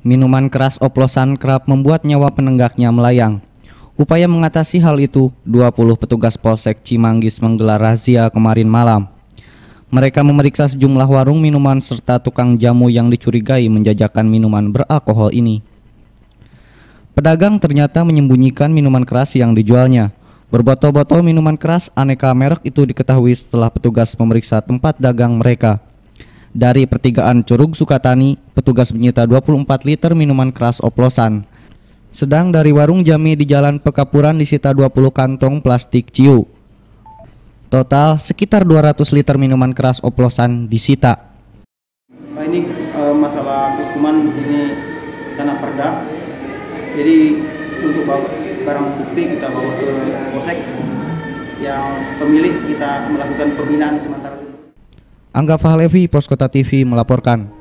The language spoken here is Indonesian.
Minuman keras oplosan kerap membuat nyawa penenggaknya melayang. Upaya mengatasi hal itu, 20 petugas Polsek Cimanggis menggelar razia kemarin malam. Mereka memeriksa sejumlah warung minuman serta tukang jamu yang dicurigai menjajakan minuman beralkohol ini. Pedagang ternyata menyembunyikan minuman keras yang dijualnya. Berbotol-botol minuman keras aneka merek itu diketahui setelah petugas memeriksa tempat dagang mereka. Dari pertigaan Curug Sukatani, petugas menyita 24 liter minuman keras oplosan. Sedang dari warung Jami di Jalan Pekapuran disita 20 kantong plastik ciu. Total sekitar 200 liter minuman keras oplosan disita. Nah, ini e, masalah hukuman ini tanah perda. Jadi untuk bawa barang bukti kita bawa ke polsek. Yang pemilik kita melakukan pembinaan sementara. Angga Fahlevi, Pos Kota TV melaporkan.